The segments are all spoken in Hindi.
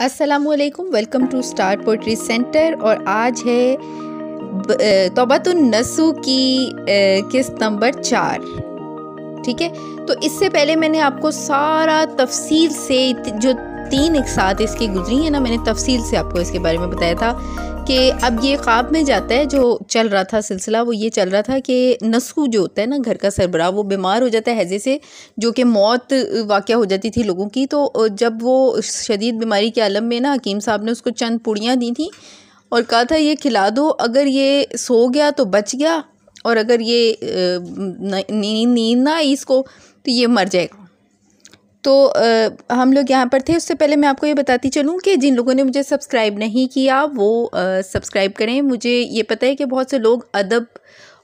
असलकुम welcome to star pottery centre और आज है तोबतुलनसु की किस्त नंबर चार। ठीक है? तो इससे पहले मैंने आपको सारा तफसील से जो तीन एक साथ इसकी गुजरी है ना, मैंने तफसील से आपको इसके बारे में बताया था। कि अब ये ख्वाब में जाता है, जो चल रहा था सिलसिला, वो ये चल रहा था कि नसू जो होता है ना, घर का सरबरा वो बीमार हो जाता है, हैजे से जो कि मौत वाक़ हो जाती थी लोगों की तो जब वो शदीद बीमारी के आलम में ना, हकीम साहब ने उसको चंद पुड़ियाँ दी थी और कहा था, ये खिला दो, अगर ये सो गया तो बच गया, और अगर ये नींद नींद ना आई इसको तो ये मर जाएगा। तो आ, हम लोग यहाँ पर थे। उससे पहले मैं आपको ये बताती चलूँ कि जिन लोगों ने मुझे सब्सक्राइब नहीं किया वो सब्सक्राइब करें। मुझे ये पता है कि बहुत से लोग अदब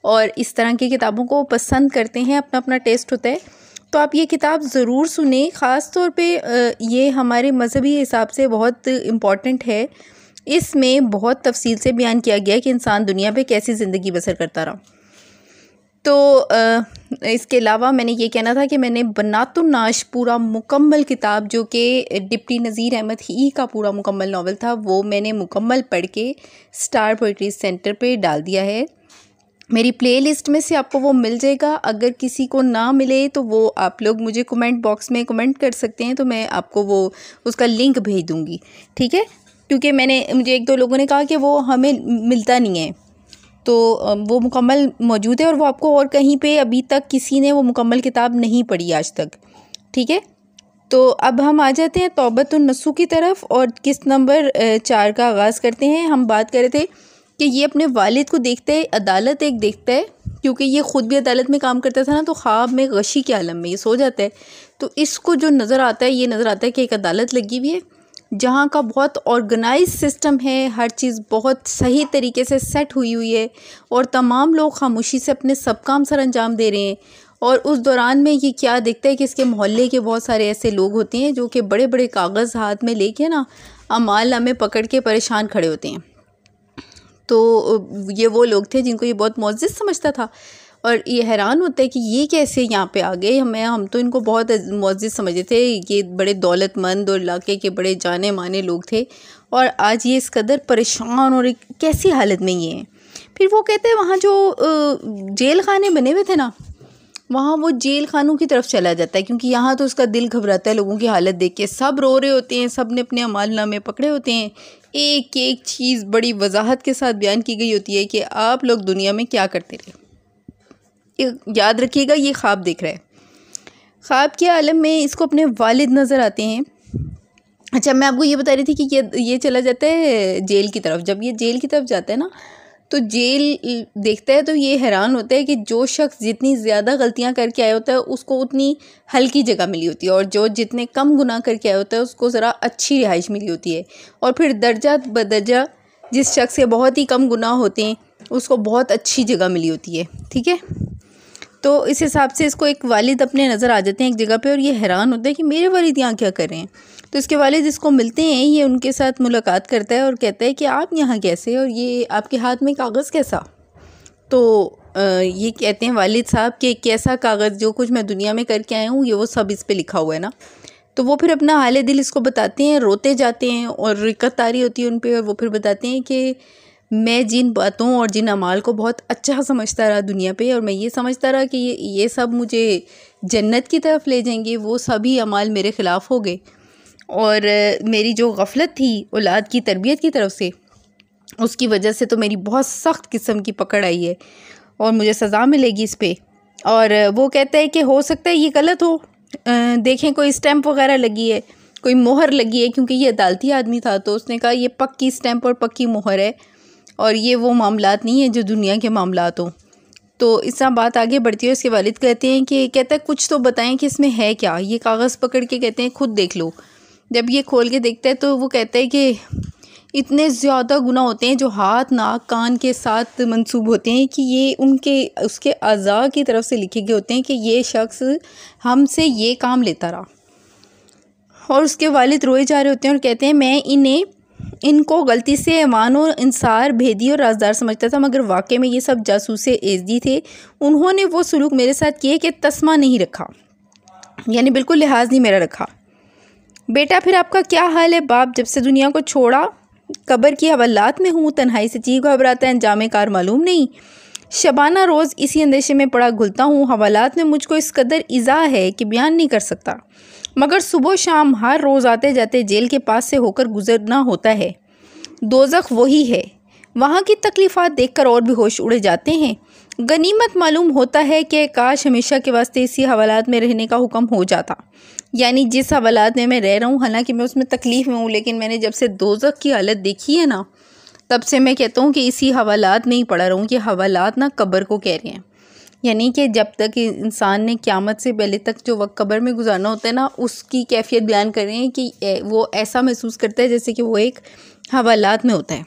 और इस तरह की किताबों को पसंद करते हैं अपना अपना टेस्ट होता है। तो आप ये किताब ज़रूर सुने। ख़ास तौर पे ये हमारे मज़हबी हिसाब से बहुत इंपॉर्टेंट है। इसमें बहुत तफसील से बयान किया गया कि इंसान दुनिया पे कैसी ज़िंदगी बसर करता रहा। तो इसके अलावा मैंने ये कहना था कि मैंने बनातुन्नाश पूरा मुकम्मल किताब, जो कि डिप्टी नज़ीर अहमद ही का पूरा मुकम्मल नावल था, वो मैंने मुकम्मल पढ़ के स्टार पोइट्री सेंटर पे डाल दिया है। मेरी प्लेलिस्ट में से आपको वो मिल जाएगा। अगर किसी को ना मिले तो वो आप लोग मुझे कमेंट बॉक्स में कमेंट कर सकते हैं तो मैं आपको वो, उसका लिंक भेज दूँगी। ठीक है? क्योंकि मैंने, मुझे एक दो लोगों ने कहा कि वो हमें मिलता नहीं है। तो वो मुकम्मल मौजूद है और वो आपको और कहीं पे अभी तक किसी ने वो मुकम्मल किताब नहीं पढ़ी आज तक। ठीक है? तो अब हम आ जाते हैं तोबतुलनसू की तरफ़ और किस नंबर चार का आगाज़ करते हैं। हम बात कर रहे थे कि ये अपने वालिद को देखते है, अदालत एक देखता है, क्योंकि ये ख़ुद भी अदालत में काम करता था ना तो ख्वाब में गशी के आलम में ये सो जाता है। तो इसको जो नज़र आता है, ये नज़र आता है कि एक अदालत लगी हुई है। जहाँ का बहुत ऑर्गेनाइज सिस्टम है, हर चीज़ बहुत सही तरीके से सेट हुई हुई है और तमाम लोग खामोशी से अपने सब काम सर अंजाम दे रहे हैं। और उस दौरान में ये क्या देखता है कि इसके मोहल्ले के बहुत सारे ऐसे लोग होते हैं जो कि बड़े बड़े कागज़ हाथ में लेके ना, अमाल हमें पकड़ के परेशान खड़े होते हैं। तो ये वो लोग थे जिनको ये बहुत मोज़ समझता था। और ये हैरान होता है कि ये कैसे यहाँ पे आ गए? हमें, हम तो इनको बहुत मुआज़ समझे थे, ये बड़े दौलतमंद और इलाके के बड़े जाने माने लोग थे और आज ये इस कदर परेशान और कैसी हालत में ये हैं? फिर वो कहते हैं, वहाँ जो जेल खाने बने हुए थे ना, वहाँ वो जेल खानों की तरफ़ चला जाता है क्योंकि यहाँ तो उसका दिल घबराता है लोगों की हालत देख के। सब रो रहे होते हैं, सबने अपने अमालनामे पकड़े होते हैं। एक एक चीज़ बड़ी वजाहत के साथ बयान की गई होती है कि आप लोग दुनिया में क्या करते रहे? याद रखिएगा, ये ख्वाब देख रहा है। ख्वाब के आलम में इसको अपने वालिद नज़र आते हैं। अच्छा मैं आपको ये बता रही थी कि ये ये चला जाता है जेल की तरफ़। जब ये जेल की तरफ़ जाता है ना तो जेल देखता है तो ये हैरान होता है कि जो शख्स जितनी ज़्यादा गलतियाँ करके आया होता है, उसको उतनी हल्की जगह मिली होती है और जो जितने कम गुनाह करके आया होता है, उसको ज़रा अच्छी रिहाइश मिली होती है। और फिर दर्जा बदर्जा जिस शख्स के बहुत ही कम गुनाह होते हैं, उसको बहुत अच्छी जगह मिली होती है। ठीक है? तो इस हिसाब से इसको एक वालिद अपने नज़र आ जाते हैं एक जगह पे और ये हैरान होता है कि मेरे वालिद यहाँ क्या कर रहे हैं? तो इसके वालिद इसको मिलते हैं, ये उनके साथ मुलाकात करता है और कहता है कि आप यहाँ कैसे और ये आपके हाथ में कागज़ कैसा? तो ये कहते हैं वालिद साहब कि कैसा कागज़, जो कुछ मैं दुनिया में करके आया हूँ, ये वो सब इस पर लिखा हुआ है ना? तो वो फिर अपना हाल दिल इसको बताते हैं, रोते जाते हैं और रिकत तारी होती है उन पर और वो फिर बताते हैं कि मैं जिन बातों और जिन अमाल को बहुत अच्छा समझता रहा दुनिया पे, और मैं ये समझता रहा कि ये ये सब मुझे जन्नत की तरफ़ ले जाएँगे, वो सभी अमाल मेरे ख़िलाफ़ हो गए। और मेरी जो गफलत थी औलाद की तरबियत की तरफ़ से, उसकी वजह से तो मेरी बहुत सख्त किस्म की पकड़ आई है, और मुझे सज़ा मिलेगी इस पर और वो कहता है कि हो सकता है ये गलत हो। देखें कोई स्टैंप वगैरह लगी है, कोई मोहर लगी है, क्योंकि ये अदालती आदमी था तो उसने कहा, ये पक्की स्टैंप और पक्की मोहर है। और ये वो मामला नहीं है जो दुनिया के मामला हों। तो इस तरह बात आगे बढ़ती है उसके वालिद कहते हैं कि, कहता है, कुछ तो बताएँ कि इसमें है क्या? ये कागज़ पकड़ के कहते हैं, खुद देख लो। जब ये खोल के देखता है तो वो कहता है कि इतने ज़्यादा गुना होते हैं जो हाथ, नाक, कान के साथ मंसूब होते हैं कि ये उनके, उसके अज़ा की तरफ़ से लिखे गए होते हैं कि ये शख्स हमसे ये काम लेता रहा। और उसके वालिद रोए जा रहे होते हैं और कहते हैं, मैं इन्हें इनको गलती से मानो इंसार, भेदी और राजदार समझता था, मगर वाकई में ये सब जासूस एजदी थे। उन्होंने वो सलूक मेरे साथ किए कि तस्मा नहीं रखा। यानी बिल्कुल लिहाज नहीं मेरा रखा। बेटा, फिर आपका क्या हाल है? बाप जब से दुनिया को छोड़ा, कब्र की हवालात में हूँ, तन्हाई से चीख घबराता है अंजाम कार मालूम नहीं। शबाना रोज़ इसी अंदेशे में पड़ा घुलता हूँ, हवालात में मुझको इस कदर इज़ा है कि बयान नहीं कर सकता। मगर सुबह शाम हर रोज़ आते जाते जेल के पास से होकर गुजरना होता है। दोजख वही है। वहाँ की तकलीफ़ात देखकर और भी होश उड़े जाते हैं। गनीमत मालूम होता है कि काश हमेशा के वास्ते इसी हवालात में रहने का हुक्म हो जाता। यानी जिस हवालात में मैं रह रहा हूँ, हालाँकि मैं उसमें तकलीफ़ में हूँ, लेकिन मैंने जब से दोजक की हालत देखी है ना, तब से मैं कहता हूँ कि इसी हवालात में ही पढ़ा रहूँ कि हवालात ना कब्र को कह रहे हैं। यानी कि जब तक इंसान ने क़्यामत से पहले तक जो वक्त कब्र में गुजारना होता है ना, उसकी कैफियत बयान कर रहे हैं कि वो ऐसा महसूस करता है जैसे कि वो एक हवालात में होता है।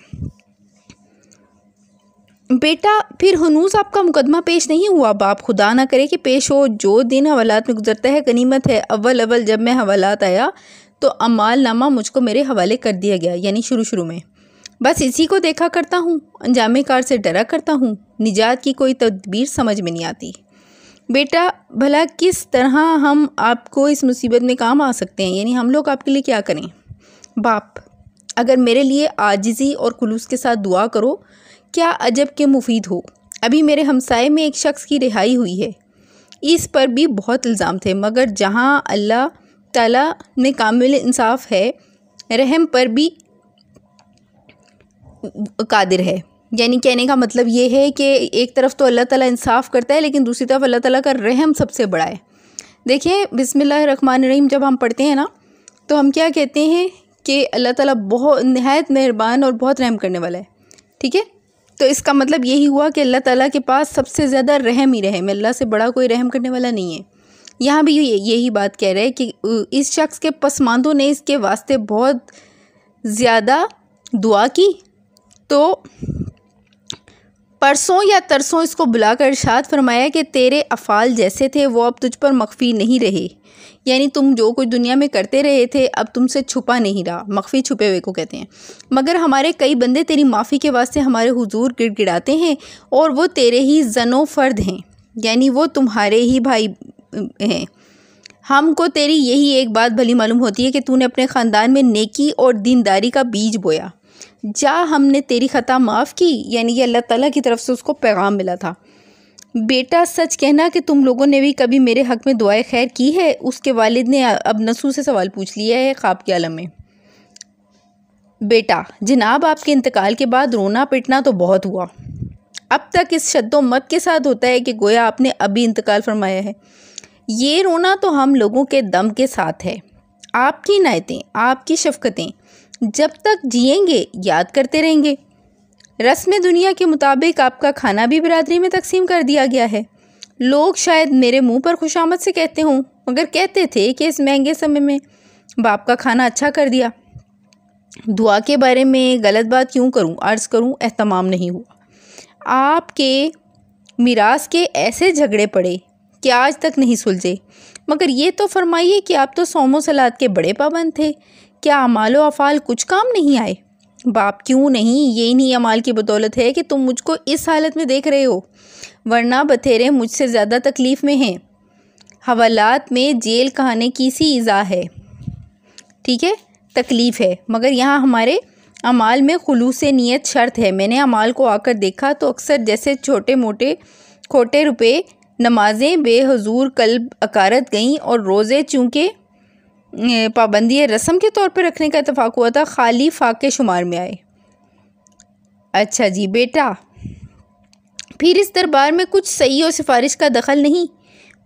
बेटा, फिर हनूस आपका मुकदमा पेश नहीं हुआ? बाप खुदा ना करे कि पेश हो, जो दिन हवालात में गुजरता है, गनीमत है। अव्वल अव्वल जब मैं हवालात आया तो अमाल नामा मुझको मेरे हवाले कर दिया गया, यानी शुरू शुरू में। बस इसी को देखा करता हूँ, अंजाम कार से डरा करता हूँ, निजात की कोई तदबीर समझ में नहीं आती। बेटा, भला किस तरह हम आपको इस मुसीबत में काम आ सकते हैं? यानी हम लोग आपके लिए क्या करें? बाप, अगर मेरे लिए आजिज़ी और खुलूस के साथ दुआ करो, क्या अजब के मुफीद हो। अभी मेरे हमसाए में एक शख्स की रिहाई हुई है। इस पर भी बहुत इल्ज़ाम थे, मगर जहाँ अल्लाह ताला में कामिल इंसाफ है, रहम पर भी कादिर है। यानी कहने का मतलब ये है कि एक तरफ़ तो अल्लाह ताला इंसाफ करता है, लेकिन दूसरी तरफ़ अल्लाह ताला का रहम सबसे बड़ा है। देखिए देखें बिसमीम जब हम पढ़ते हैं ना तो हम क्या कहते हैं कि अल्लाह ताला बहुत, नहायत मेहरबान और बहुत रहम करने वाला है। ठीक है? तो इसका मतलब यही हुआ कि अल्लाह ताला के पास सबसे ज़्यादा रहम ही रहम अल्लाह से बड़ा कोई रहम करने वाला नहीं है। यहाँ भी यही बात कह रहे हैं कि इस शख्स के पसमानदों ने इसके वास्ते बहुत ज़्यादा दुआ की तो परसों या तरसों इसको बुलाकर इरशाद फरमाया कि तेरे अफ़ाल जैसे थे, वो अब तुझ पर मख्फी नहीं रहे। यानी तुम जो कुछ दुनिया में करते रहे थे, अब तुमसे छुपा नहीं रहा। मख्फी छुपे हुए को कहते हैं। मगर हमारे कई बंदे तेरी माफ़ी के वास्ते हमारे हुजूर गिड़गिड़ाते हैं और वो तेरे ही जनो फ़र्द हैं। यानी वो तुम्हारे ही भाई हैं। हमको तेरी यही एक बात भली मालूम होती है कि तूने अपने ख़ानदान में नेकी और दीनदारी का बीज बोया। जा, हमने तेरी ख़ता माफ़ की। यानी कि अल्लाह ताला की तरफ़ से उसको पैगाम मिला था। बेटा, सच कहना कि तुम लोगों ने भी कभी मेरे हक़ में दुआएँ खैर की है? उसके वालिद ने अब नसू से सवाल पूछ लिया है ख्वाब के आलम में। बेटा, जनाब, आपके इंतकाल के बाद रोना पिटना तो बहुत हुआ। अब तक इस शद्दो मत के साथ होता है कि गोया आपने अभी इंतकाल फरमाया है। ये रोना तो हम लोगों के दम के साथ है। आपकी नायतें, आपकी शफकतें जब तक जिएँगे, याद करते रहेंगे। रस्म दुनिया के मुताबिक आपका खाना भी बरदरी में तकसीम कर दिया गया है। लोग शायद मेरे मुँह पर खुशामद से कहते हों, मगर कहते थे कि इस महँगे समय में बाप का खाना अच्छा कर दिया। दुआ के बारे में गलत बात क्यों करूँ, अर्ज़ करूँ, एहतमाम नहीं हुआ। आपके मिरास के ऐसे झगड़े पड़े कि आज तक नहीं सुलझे। मगर ये तो फरमाइए कि आप तो सोमो सलाद के बड़े पाबंद थे। क्या अमालो अफ़ाल कुछ काम नहीं आए? बाप क्यों नहीं? ये नहीं अमाल की बदौलत है कि तुम मुझको इस हालत में देख रहे हो, वरना बथेरे मुझसे ज़्यादा तकलीफ़ में हैं। हवालात में जेल कहने की सी इज़ा है। ठीक है? तकलीफ़ है, मगर यहाँ हमारे अमाल में खलूस नीयत शर्त है। मैंने अमाल को आकर देखा तो अक्सर जैसे छोटे मोटे खोटे रुपए, नमाजें बेहजूर कल्ब अकारत गईं और रोज़े चूँकि पाबंदी रस्म के तौर पर रखने का इतफाक़ हुआ था। खाली फाके शुमार में आए। अच्छा जी, बेटा। फिर इस दरबार में कुछ सही और सिफारिश का दखल नहीं।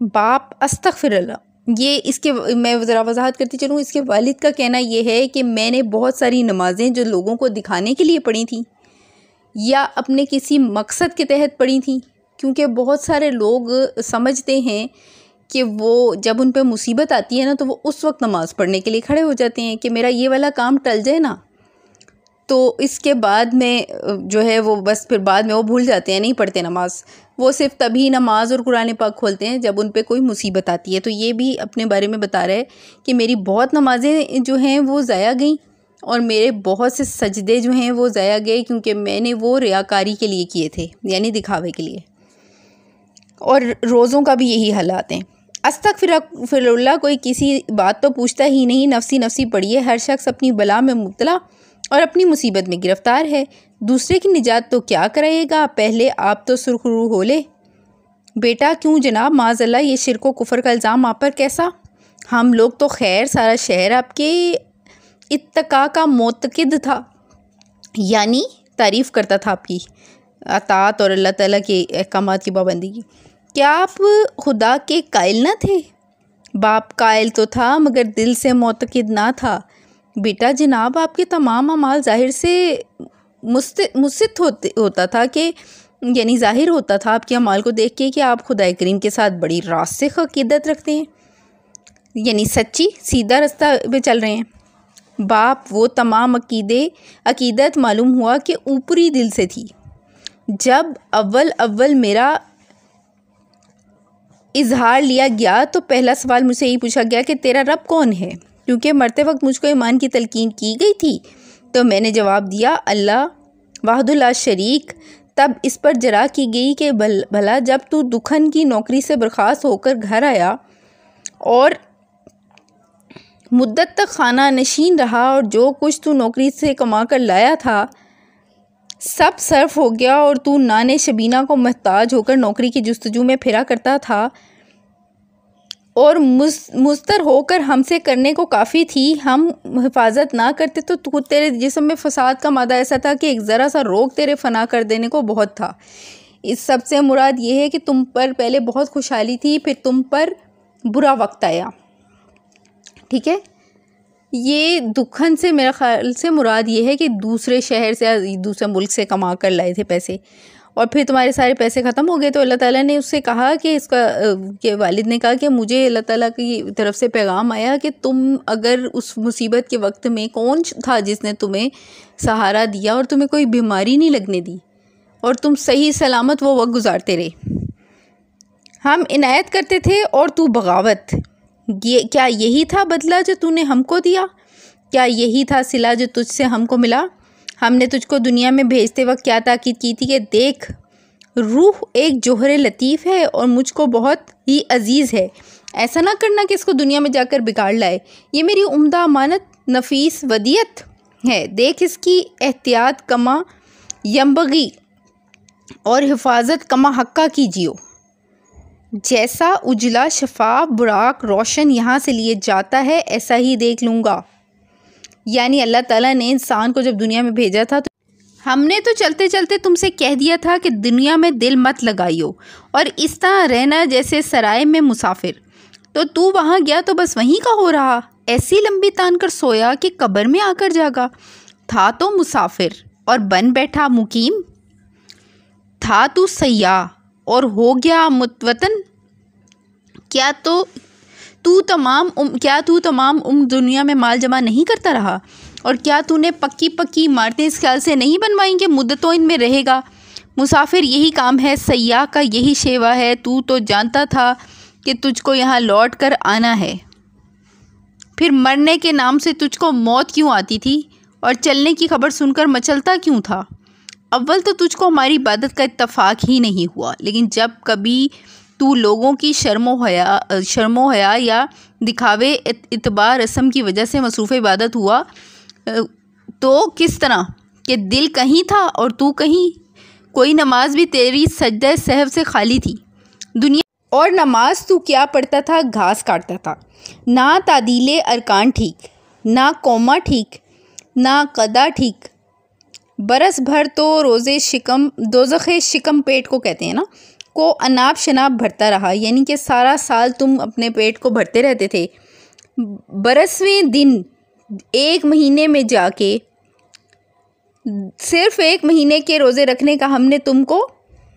बाप अस्तफ़िर ये इसके, मैं ज़रा वजाहत करती चलूँ। इसके वालिद का कहना यह है कि मैंने बहुत सारी नमाज़ें जो लोगों को दिखाने के लिए पढ़ी थी, या अपने किसी मकसद के तहत पढ़ी थी, क्योंकि बहुत सारे लोग समझते हैं कि वो जब उन पर मुसीबत आती है ना तो वो उस वक्त नमाज़ पढ़ने के लिए खड़े हो जाते हैं कि मेरा ये वाला काम टल जाए ना। तो इसके बाद में जो है वो बस फिर बाद में वो भूल जाते हैं, नहीं पढ़ते नमाज़। वो सिर्फ़ तभी नमाज़ और कुरान पाक खोलते हैं जब उन पर कोई मुसीबत आती है। तो ये भी अपने बारे में बता रहे हैं कि मेरी बहुत नमाज़ें जो हैं वो ज़ाया गई और मेरे बहुत से सजदे जो हैं वो ज़ाया गए क्योंकि मैंने वो रियाकारी के लिए किए थे, यानी दिखावे के लिए। और रोज़ों का भी यही हालात हैं। अस्तक फिरुल्ला कोई किसी बात तो पूछता ही नहीं। नफसी नफसी पड़ी है हर शख्स अपनी बला में मुबतला और अपनी मुसीबत में गिरफ़्तार है। दूसरे की निजात तो क्या कराएगा पहले आप तो सुरखरू हो ले। बेटा, क्यों जनाब? माजल्ला ये शिरको कुफर का इल्ज़ाम आप पर कैसा? हम लोग तो खैर, सारा शहर आपके इतका का मोतकद था। यानी तारीफ़ करता था आपकी। अतात और अल्लाह ताला के अहकाम की पाबंदी की। क्या आप खुदा के कायल न थे? बाप कायल तो था, मगर दिल से मोतकद ना था। बेटा जनाब, आपके तमाम अमाल ज़ाहिर से मुस्त होते, होता था कि, यानी ज़ाहिर होता था आपके अमाल को देख के कि आप खुदा करीम के साथ बड़ी रास्ते अकीदत रखते हैं। यानी सच्ची, सीधा रास्ता पे चल रहे हैं। बाप, वो तमाम अकीदे, अकीदत मालूम हुआ कि ऊपरी दिल से थी। जब अव्वल अव्वल मेरा इजहार लिया गया तो पहला सवाल मुझसे यही पूछा गया कि तेरा रब कौन है? क्योंकि मरते वक्त मुझको ईमान की तलकीन की गई थी। तो मैंने जवाब दिया, अल्लाह वाहदुल्ला शरीक। तब इस पर जरा की गई कि भल भला जब तू दुखन की नौकरी से बर्खास्त होकर घर आया और मुद्दत तक खाना नशीन रहा और जो कुछ तू नौकरी से कमा कर लाया था सब सर्फ हो गया और तू नाने शबीना को महताज होकर नौकरी की जस्तजू में फिरा करता था। और मुस्तर होकर हमसे करने को काफ़ी थी। हम हिफाजत ना करते तो तू तेरे जिसम में फसाद का मादा ऐसा था कि एक ज़रा सा रोग तेरे फना कर देने को बहुत था। इस सबसे मुराद ये है कि तुम पर पहले बहुत खुशहाली थी, फिर तुम पर बुरा वक्त आया। ठीक है? ये दुखन से मेरा ख्याल से मुराद ये है कि दूसरे शहर से दूसरे मुल्क से कमा कर लाए थे पैसे। और फिर तुम्हारे सारे पैसे ख़त्म हो गए तो अल्लाह ताला ने उससे कहा कि इसका के वालिद ने कहा कि मुझे अल्लाह ताला की तरफ़ से पैगाम आया कि तुम अगर उस मुसीबत के वक्त में कौन था जिसने तुम्हें सहारा दिया और तुम्हें कोई बीमारी नहीं लगने दी, और तुम सही सलामत वो वक्त गुजारते रहे। हम इनायत करते थे और तू बगावत। ये, क्या यही था बदला जो तूने हमको दिया? क्या यही था सिला जो तुझसे हमको मिला? हमने तुझको दुनिया में भेजते वक्त क्या ताकीद की थी कि देख, रूह एक जोहर लतीफ़ है और मुझको बहुत ही अज़ीज़ है। ऐसा ना करना कि इसको दुनिया में जाकर बिगाड़ लाए। ये मेरी उम्दा अमानत, नफीस वदियत है। देख इसकी एहतियात कमा यम्बगी और हिफाजत कमा हक्का कीजिए जैसा उजला शफाफ बुराक रोशन यहाँ से लिए जाता है, ऐसा ही देख लूँगा। यानी अल्लाह ताला ने इंसान को जब दुनिया में भेजा था तो हमने तो चलते चलते तुमसे कह दिया था कि दुनिया में दिल मत लगाइयो और इस तरह रहना जैसे सराय में मुसाफिर। तो तू वहाँ गया तो बस वहीं का हो रहा। ऐसी लंबी तान कर सोया कि कब्र में आकर जागा। था तो मुसाफिर और बन बैठा मुकीम। था तू सयाह और हो गया मुतवतन। क्या तो तू तमाम उम, क्या तू तमाम उम दुनिया में माल जमा नहीं करता रहा? और क्या तूने पक्की पक्की इमारतें इस ख्याल से नहीं बनवाई कि मुद्दतों इनमें रहेगा? मुसाफिर यही काम है सयाह का यही शेवा है। तू तो जानता था कि तुझको यहाँ लौट कर आना है। फिर मरने के नाम से तुझको मौत क्यों आती थी? और चलने की खबर सुनकर मचलता क्यों था? अव्वल तो तुझको हमारी इबादत का इत्तफाक ही नहीं हुआ, लेकिन जब कभी तू लोगों की शर्मो हया शर्मो हया या दिखावे इतबार रस्म की वजह से मसरूफ़ इबादत हुआ तो किस तरह? कि दिल कहीं था और तू कहीं? कोई नमाज़ भी तेरी सजद सहब से खाली थी। दुनिया और नमाज़ तू क्या पढ़ता था? घास काटता था। ना तादील अरकान ठीक, ना कोमा ठीक, ना कदा ठीक बरस भर तो रोज़े शिकम, दोजख शिकम पेट को कहते हैं ना, को अनाप शनाप भरता रहा। यानी कि सारा साल तुम अपने पेट को भरते रहते थे। बरसवें दिन, एक महीने में जाके, सिर्फ़ एक महीने के रोज़े रखने का हमने तुमको,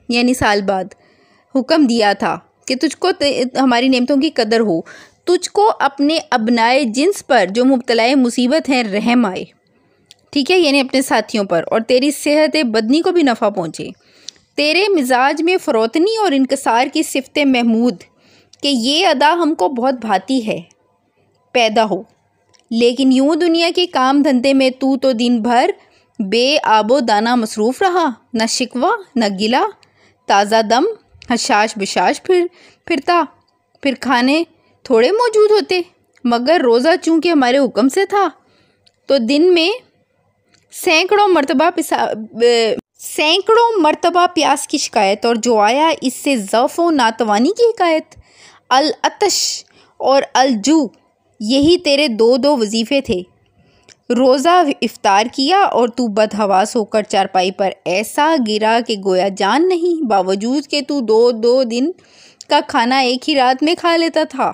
यानी साल बाद, हुक्म दिया था कि तुझको हमारी नेमतों की कदर हो। तुझको अपने अपनाए जिन्स पर जो मुबतला मुसीबत हैं, रहम आए। ठीक है, यानी अपने साथियों पर। और तेरी सेहत बदनी को भी नफ़ा पहुँचे। तेरे मिजाज में फ़रोतनी और इनकसार की सिफत महमूद कि ये अदा हमको बहुत भाती है। पैदा हो। लेकिन यूँ दुनिया के काम धंधे में तू तो दिन भर बे आबो दाना मसरूफ़ रहा। न शिकवा, न गिला। ताज़ा दम, हशाश बिशाश फिर, फिरता। फिर खाने थोड़े मौजूद होते, मगर रोज़ा चूँकि हमारे हुक्म से था तो दिन में सैकड़ों मरतबा सैकड़ों मरतबा प्यास की शिकायत और जो आया इससे ज़फ़ नातवानी की शिकायत अल अतश और अलजू यही तेरे दो दो वजीफ़े थे। रोज़ा इफ्तार किया और तू बदहवास होकर चारपाई पर ऐसा गिरा कि गोया जान नहीं, बावजूद के तू दो दो दिन का खाना एक ही रात में खा लेता था।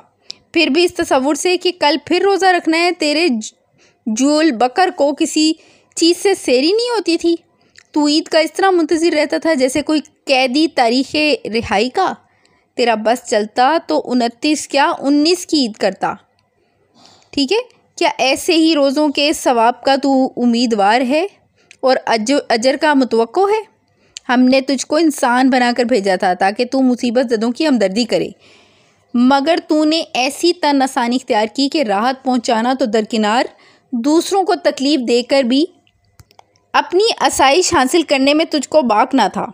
फिर भी इस तस्वुर से कि कल फिर रोज़ा रखना है तेरे जूल बकर को किसी चीज़ से सेरी नहीं होती थी। तू ईद का इस तरह मुंतज़र रहता था जैसे कोई कैदी तारीख़ रिहाई का। तेरा बस चलता तो उनतीस क्या उन्नीस की ईद करता। ठीक है? क्या ऐसे ही रोज़ों के सवाब का तू उम्मीदवार है? और अज, अजर का मुतवक़ो है? हमने तुझको इंसान बनाकर भेजा था ताकि तू मुसीबत जदों की हमदर्दी करे। मगर तूने ऐसी तन आसानी इख्तियार की कि राहत पहुंचाना तो दरकिनार, दूसरों को तकलीफ़ देकर भी अपनी आसाइश हासिल करने में तुझको बाक ना था।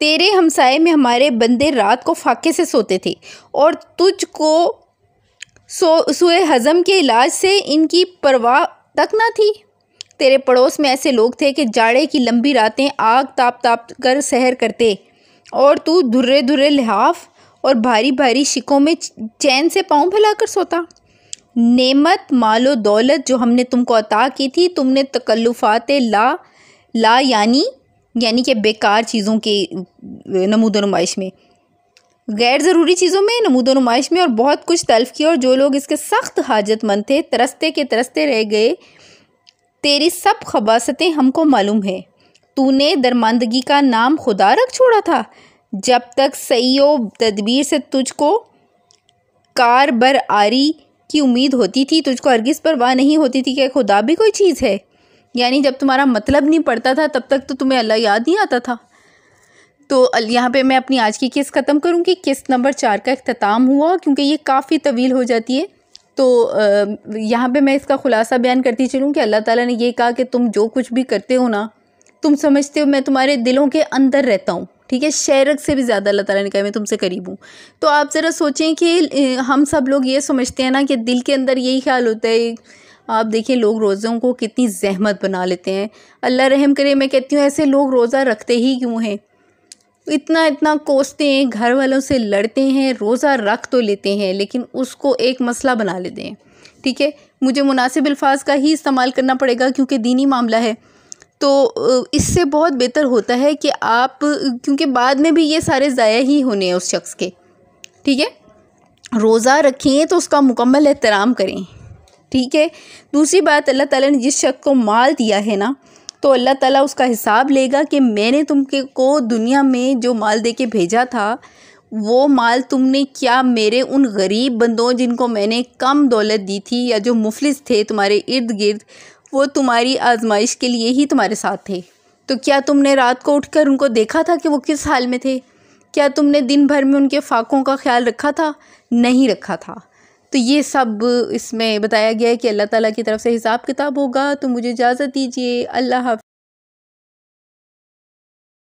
तेरे हमसाए में हमारे बंदे रात को फाके से सोते थे और तुझको सो, सोए हज़म के इलाज से इनकी परवाह तक ना थी। तेरे पड़ोस में ऐसे लोग थे कि जाड़े की लंबी रातें आग ताप ताप कर सहर करते और तू धुर्रे धुर्रे लिहाफ और भारी भारी शिकों में चैन से पाँव फैलाकर सोता। नेमत मालो दौलत जो हमने तुमको अता की थी, तुमने तकल्लुफ़ात ला ला यानी यानी कि बेकार चीज़ों के, नमूद नुमाइश में। गैर ज़रूरी चीज़ों में, नमूद नुमाइश में और बहुत कुछ तल्फ़ किया और जो लोग इसके सख्त हाजतमंद थे, तरसते के तरसते रह गए, तेरी सब खबासतें हमको मालूम है। तूने दरमानदगी का नाम खुदा रख छोड़ा था, जब तक सही तदबीर से तुझको कार बर आरी की उम्मीद होती थी, तुझको अर्गिस पर वाह नहीं होती थी कि खुदा भी कोई चीज़ है। यानी जब तुम्हारा मतलब नहीं पड़ता था, तब तक तो तुम्हें अल्लाह याद नहीं आता था। तो यहाँ पे मैं अपनी आज की किस्त ख़त्म करूँगी। किस्त नंबर चार का अख्ताम हुआ, क्योंकि ये काफ़ी तवील हो जाती है। तो यहाँ पे मैं इसका ख़ुलासा बयान करती चलूँ कि अल्लाह ताला ने ये कहा कि तुम जो कुछ भी करते हो ना, तुम समझते हो, मैं तुम्हारे दिलों के अंदर रहता हूँ। ठीक है शहरक से भी ज़्यादा अल्लाह ताला ने कहा, मैं तुमसे करीब हूँ। तो आप ज़रा सोचें कि हम सब लोग ये समझते हैं ना कि दिल के अंदर यही ख्याल होता है, आप देखिए लोग रोज़ों को कितनी जहमत बना लेते हैं। अल्लाह रहम करे, मैं कहती हूँ, ऐसे लोग रोज़ा रखते ही क्यों हैं? इतना इतना कोसते हैं, घर वालों से लड़ते हैं, रोज़ा रख तो लेते हैं, लेकिन उसको एक मसला बना लेते हैं। ठीक है, मुझे मुनासिब अल्फाज का ही इस्तेमाल करना पड़ेगा क्योंकि दीनी मामला है। तो इससे बहुत बेहतर होता है कि आप, क्योंकि बाद में भी ये सारे ज़ाया ही होने हैं उस शख्स के, ठीक है? रोज़ा रखें तो उसका मुकम्मल एहतराम करें, ठीक है? दूसरी बात, अल्लाह ताला ने जिस शख्स को माल दिया है ना तो अल्लाह ताला उसका हिसाब लेगा कि मैंने तुमके को दुनिया में जो माल दे के भेजा था, वो माल तुमने क्या मेरे उन गरीब बंदों जिनको मैंने कम दौलत दी थी या जो मुफलिस थे तुम्हारे इर्द गिर्द वो तुम्हारी आजमाइश के लिए ही तुम्हारे साथ थे। तो क्या तुमने रात को उठकर उनको देखा था कि वो किस हाल में थे? क्या तुमने दिन भर में उनके फाकों का ख्याल रखा था? नहीं रखा था। तो ये सब इसमें बताया गया है कि अल्लाह ताला की तरफ़ से हिसाब किताब होगा। तो मुझे इजाज़त दीजिए। अल्लाह